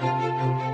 うん。